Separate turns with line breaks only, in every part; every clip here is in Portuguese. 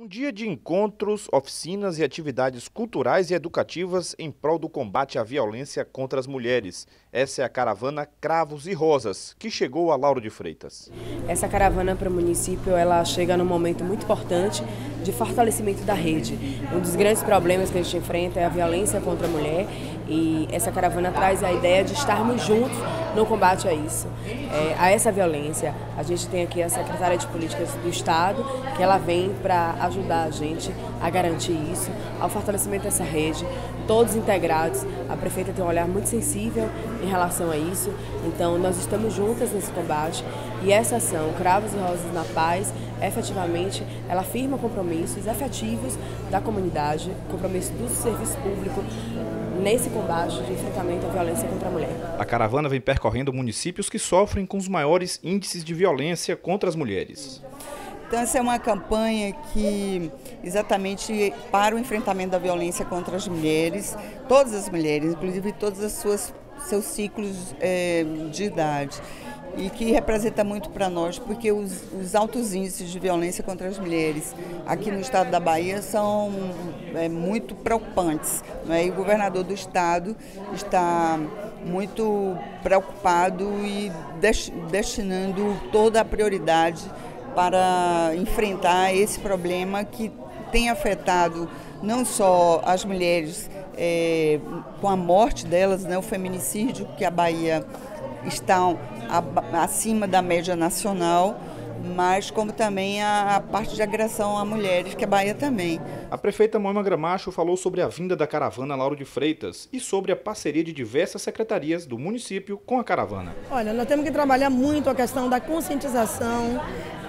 Um dia de encontros, oficinas e atividades culturais e educativas em prol do combate à violência contra as mulheres. Essa é a caravana Cravos e Rosas, que chegou a Lauro de Freitas.
Essa caravana para o município, ela chega num momento muito importante de fortalecimento da rede. Um dos grandes problemas que a gente enfrenta é a violência contra a mulher e essa caravana traz a ideia de estarmos juntos no combate a isso, é, a essa violência. A gente tem aqui a secretária de Políticas do Estado, que ela vem para ajudar a gente a garantir isso, ao fortalecimento dessa rede, todos integrados. A prefeita tem um olhar muito sensível em relação a isso, então nós estamos juntas nesse combate e essa ação, Cravos e Rosas na Paz, efetivamente, ela firma compromissos efetivos da comunidade, compromisso do serviço público, nesse combate de enfrentamento à violência contra a mulher.
A caravana vem percorrendo municípios que sofrem com os maiores índices de violência contra as mulheres.
Então essa é uma campanha que exatamente para o enfrentamento da violência contra as mulheres, todas as mulheres, inclusive todos os seus ciclos é, de idade e que representa muito para nós, porque os, os, altos índices de violência contra as mulheres aqui no estado da Bahia são é, muito preocupantes. Né? E o governador do estado está muito preocupado e destinando toda a prioridade para enfrentar esse problema que tem afetado não só as mulheres é, com a morte delas, né, o feminicídio que a Bahia está acima da média nacional, mas como também a, a, parte de agressão a mulheres, que a Bahia também.
A prefeita Moima Gramacho falou sobre a vinda da caravana Lauro de Freitas e sobre a parceria de diversas secretarias do município com a caravana.
Olha, nós temos que trabalhar muito a questão da conscientização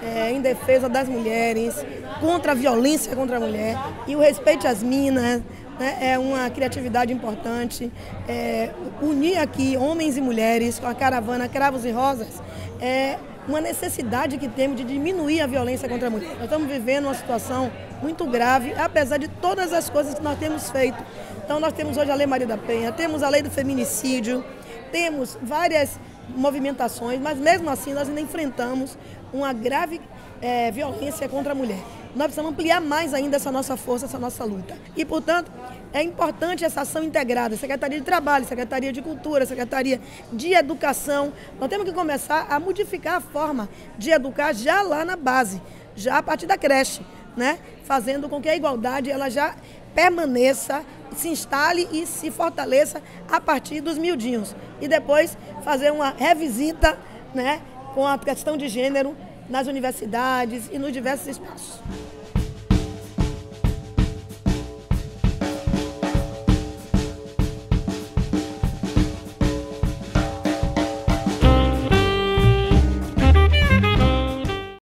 é, em defesa das mulheres, contra a violência contra a mulher e o respeito às minas, né, é uma criatividade importante. É, unir aqui homens e mulheres com a caravana Cravos e Rosas é uma necessidade que temos de diminuir a violência contra a mulher. Nós estamos vivendo uma situação muito grave, apesar de todas as coisas que nós temos feito. Então nós temos hoje a Lei Maria da Penha, temos a Lei do Feminicídio, temos várias movimentações, mas mesmo assim nós ainda enfrentamos uma grave é, violência contra a mulher nós precisamos ampliar mais ainda essa nossa força, essa nossa luta. E, portanto, é importante essa ação integrada, Secretaria de Trabalho, Secretaria de Cultura, Secretaria de Educação. Nós temos que começar a modificar a forma de educar já lá na base, já a partir da creche, né? Fazendo com que a igualdade ela já permaneça, se instale e se fortaleça a partir dos miudinhos. E depois fazer uma revisita, né, com a questão de gênero nas universidades e nos diversos espaços.